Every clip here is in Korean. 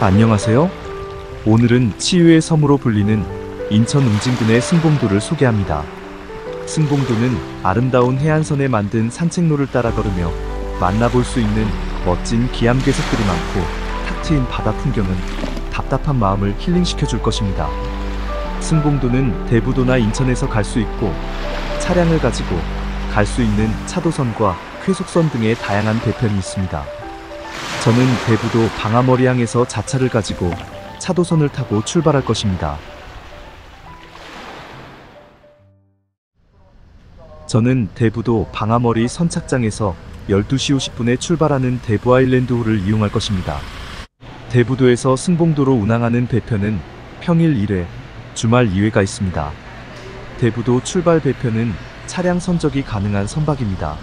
안녕하세요. 오늘은 치유의 섬으로 불리는 인천 웅진군의 승봉도를 소개합니다. 승봉도는 아름다운 해안선에 만든 산책로를 따라 걸으며 만나볼 수 있는 멋진 기암괴석들이 많고 탁 트인 바다 풍경은 답답한 마음을 힐링시켜 줄 것입니다. 승봉도는 대부도나 인천에서 갈 수 있고 차량을 가지고 갈 수 있는 차도선과 쾌속선 등의 다양한 배편이 있습니다. 저는 대부도 방아머리 항에서 자차를 가지고 차도선을 타고 출발할 것입니다. 저는 대부도 방아머리 선착장에서 12시 50분에 출발하는 대부 아일랜드호를 이용할 것입니다. 대부도에서 승봉도로 운항하는 배편은 평일 1회, 주말 2회가 있습니다. 대부도 출발 배편은 차량 선적이 가능한 선박입니다.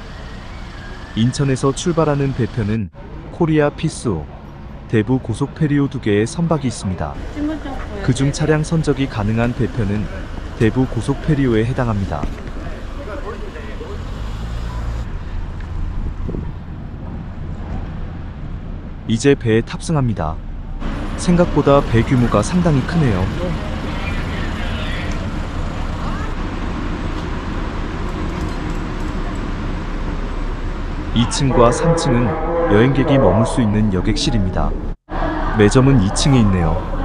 인천에서 출발하는 배편은 코리아 피스호, 대부 고속 페리오 두 개의 선박이 있습니다. 그중 차량 선적이 가능한 배편은 대부 고속 페리오에 해당합니다. 이제 배에 탑승합니다. 생각보다 배 규모가 상당히 크네요. (2층) 과 (3층은) 여행객이 머물 수 있는 여객실입니다. 매점은 (2층에) 있네요.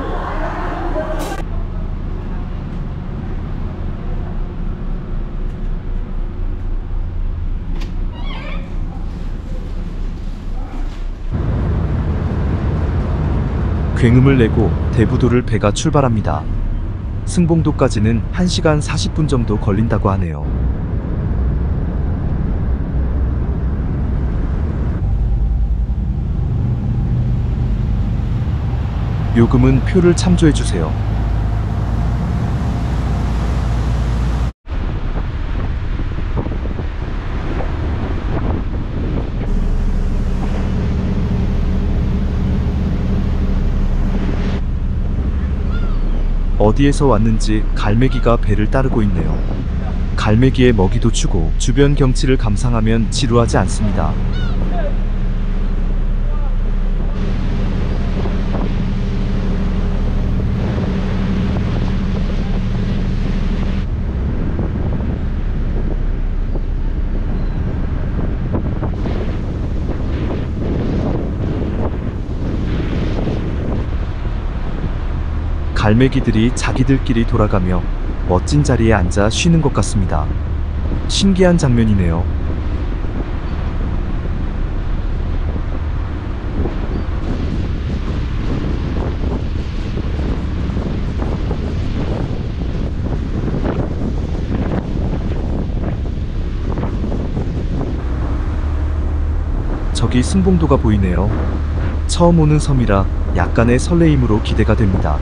굉음을 내고 대부도를 배가 출발합니다. 승봉도까지는 1시간 40분 정도 걸린다고 하네요. 요금은 표를 참조해 주세요. 어디에서 왔는지 갈매기가 배를 따르고 있네요. 갈매기의 먹이도 주고 주변 경치를 감상하면 지루하지 않습니다. 갈매기들이 자기들끼리 돌아가며 멋진 자리에 앉아 쉬는 것 같습니다. 신기한 장면이네요. 저기 승봉도가 보이네요. 처음 오는 섬이라 약간의 설레임으로 기대가 됩니다.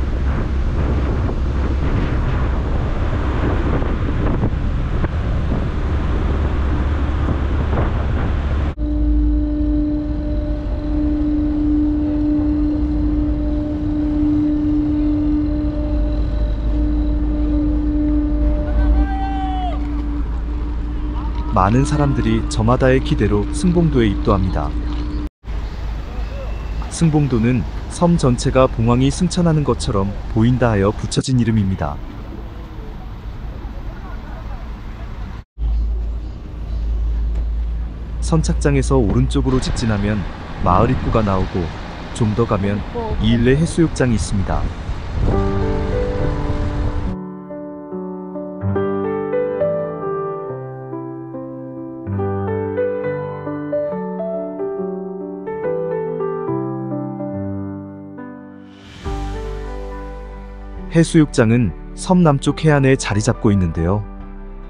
많은 사람들이 저마다의 기대로 승봉도에 입도합니다. 승봉도는 섬 전체가 봉황이 승천하는 것처럼 보인다 하여 붙여진 이름입니다. 선착장에서 오른쪽으로 직진하면 마을 입구가 나오고 좀 더 가면 이일레 해수욕장이 있습니다. 해수욕장은 섬 남쪽 해안에 자리 잡고 있는데요.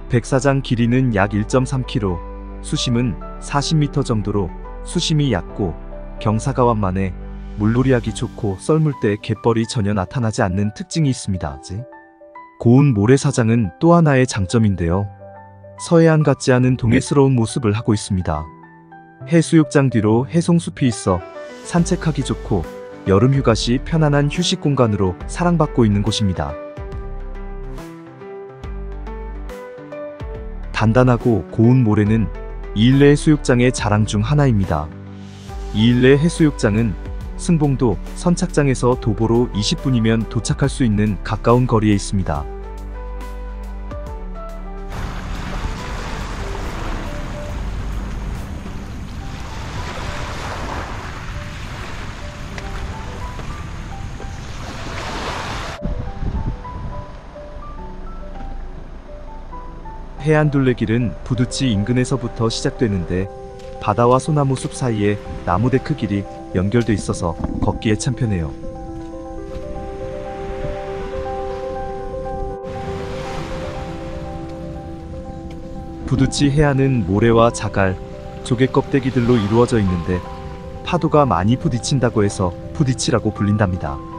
백사장 길이는 약 1.3km, 수심은 40m 정도로 수심이 얕고 경사가완만에 물놀이하기 좋고 썰물 때 갯벌이 전혀 나타나지 않는 특징이 있습니다. 고운 모래사장은 또 하나의 장점인데요. 서해안 같지 않은 동해스러운 모습을 하고 있습니다. 해수욕장 뒤로 해송숲이 있어 산책하기 좋고 여름 휴가 시 편안한 휴식 공간으로 사랑받고 있는 곳입니다. 단단하고 고운 모래는 이일레 해수욕장의 자랑 중 하나입니다. 이일레 해수욕장은 승봉도 선착장에서 도보로 20분이면 도착할 수 있는 가까운 거리에 있습니다. 해안 둘레길은 부두치 인근에서부터 시작되는데 바다와 소나무 숲 사이에 나무 데크 길이 연결돼 있어서 걷기에 참 편해요. 부두치 해안은 모래와 자갈, 조개 껍데기들로 이루어져 있는데 파도가 많이 부딪힌다고 해서 부디치라고 불린답니다.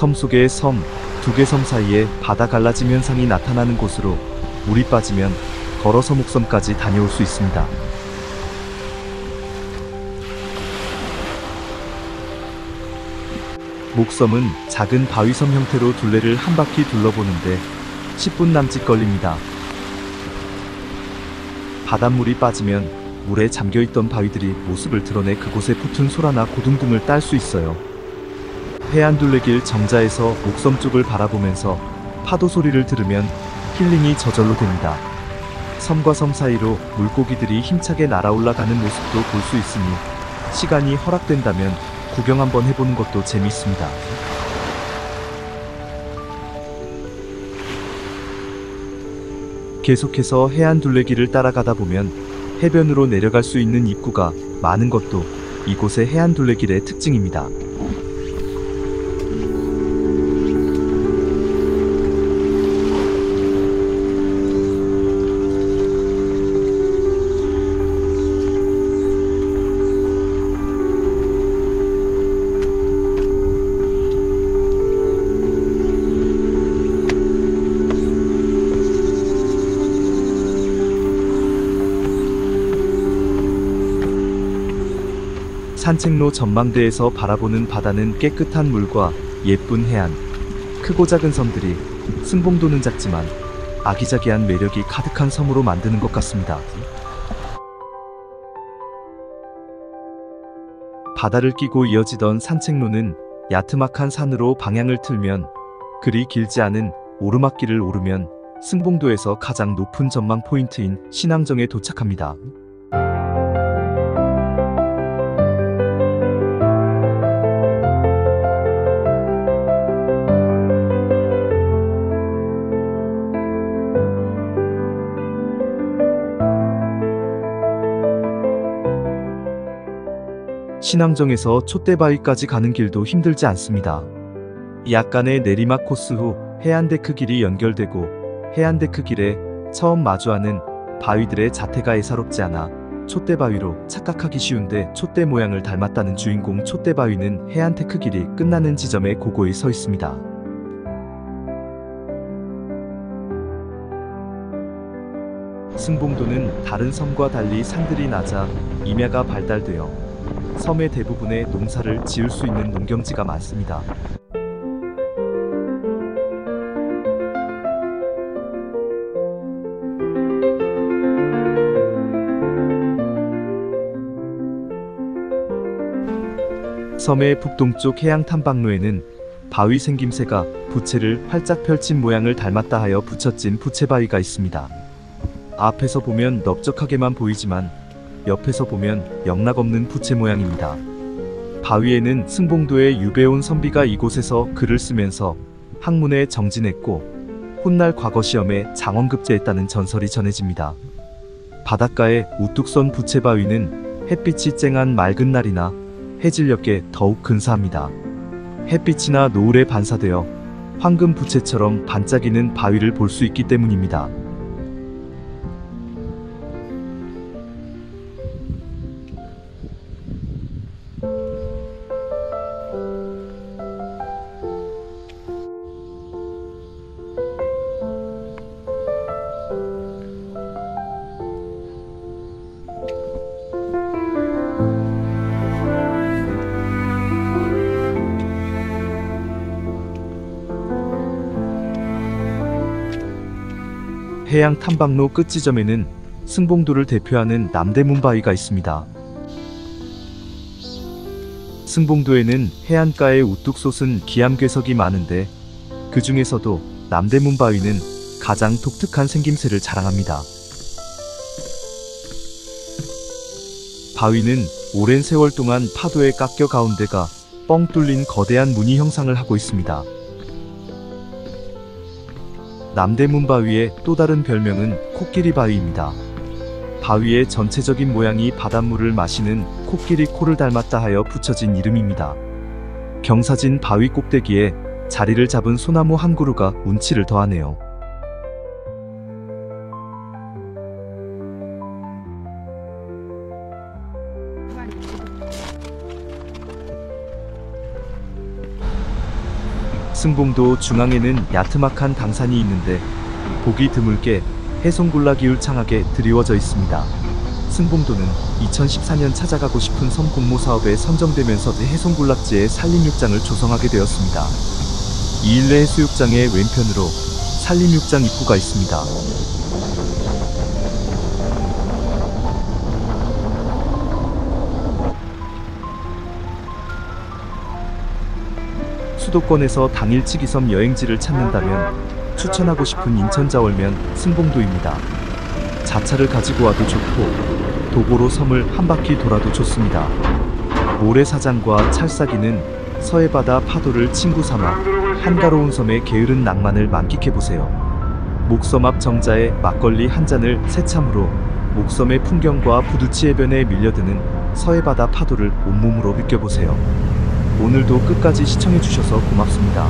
섬 속의 섬, 두 개 섬 사이에 바다 갈라짐 현상이 나타나는 곳으로 물이 빠지면 걸어서 목섬까지 다녀올 수 있습니다. 목섬은 작은 바위섬 형태로 둘레를 한 바퀴 둘러보는데 10분 남짓 걸립니다. 바닷물이 빠지면 물에 잠겨있던 바위들이 모습을 드러내 그곳에 붙은 소라나 고둥둥을 딸 수 있어요. 해안 둘레길 정자에서 목섬 쪽을 바라보면서 파도 소리를 들으면 힐링이 저절로 됩니다. 섬과 섬 사이로 물고기들이 힘차게 날아올라가는 모습도 볼 수 있으니 시간이 허락된다면 구경 한번 해보는 것도 재미있습니다. 계속해서 해안 둘레길을 따라가다 보면 해변으로 내려갈 수 있는 입구가 많은 것도 이곳의 해안 둘레길의 특징입니다. 산책로 전망대에서 바라보는 바다는 깨끗한 물과 예쁜 해안, 크고 작은 섬들이 승봉도는 작지만 아기자기한 매력이 가득한 섬으로 만드는 것 같습니다. 바다를 끼고 이어지던 산책로는 야트막한 산으로 방향을 틀면 그리 길지 않은 오르막길을 오르면 승봉도에서 가장 높은 전망 포인트인 신앙정에 도착합니다. 신앙정에서 촛대바위까지 가는 길도 힘들지 않습니다. 약간의 내리막 코스 후 해안데크 길이 연결되고 해안데크 길에 처음 마주하는 바위들의 자태가 예사롭지 않아 촛대바위로 착각하기 쉬운데 촛대 모양을 닮았다는 주인공 촛대바위는 해안테크 길이 끝나는 지점에 고고히 서 있습니다. 승봉도는 다른 섬과 달리 산들이 낮아 임야가 발달되어 섬의 대부분에 농사를 지을 수 있는 농경지가 많습니다. 섬의 북동쪽 해양 탐방로에는 바위 생김새가 부채를 활짝 펼친 모양을 닮았다 하여 붙여진 부채바위가 있습니다. 앞에서 보면 넓적하게만 보이지만 옆에서 보면 영락없는 부채 모양입니다. 바위에는 승봉도의 유배온 선비가 이곳에서 글을 쓰면서 학문에 정진했고 훗날 과거 시험에 장원급제했다는 전설이 전해집니다. 바닷가에 우뚝 선 부채바위는 햇빛이 쨍한 맑은 날이나 해질녘에 더욱 근사합니다. 햇빛이나 노을에 반사되어 황금 부채처럼 반짝이는 바위를 볼 수 있기 때문입니다. 해양 탐방로 끝 지점에는 승봉도를 대표하는 남대문 바위가 있습니다. 승봉도에는 해안가에 우뚝 솟은 기암괴석이 많은데 그 중에서도 남대문 바위는 가장 독특한 생김새를 자랑합니다. 바위는 오랜 세월 동안 파도에 깎여 가운데가 뻥 뚫린 거대한 무늬 형상을 하고 있습니다. 남대문 바위의 또 다른 별명은 코끼리 바위입니다. 바위의 전체적인 모양이 바닷물을 마시는 코끼리 코를 닮았다 하여 붙여진 이름입니다. 경사진 바위 꼭대기에 자리를 잡은 소나무 한 그루가 운치를 더하네요. 승봉도 중앙에는 야트막한 당산이 있는데 보기 드물게 해송굴라 기울 창하게 드리워져 있습니다. 승봉도는 2014년 찾아가고 싶은 섬 공모 사업에 선정되면서 해송군락지에 산림육장을 조성하게 되었습니다. 이일레 해수욕장의 왼편으로 산림육장 입구가 있습니다. 수도권에서 당일치기 섬 여행지를 찾는다면 추천하고 싶은 인천 자월면 승봉도입니다. 자차를 가지고 와도 좋고 도보로 섬을 한 바퀴 돌아도 좋습니다. 모래사장과 찰싹이는 서해바다 파도를 친구 삼아 한가로운 섬의 게으른 낭만을 만끽해 보세요. 목섬 앞 정자에 막걸리 한 잔을 새참으로 목섬의 풍경과 부두치 해변에 밀려드는 서해바다 파도를 온몸으로 느껴보세요. 오늘도 끝까지 시청해주셔서 고맙습니다.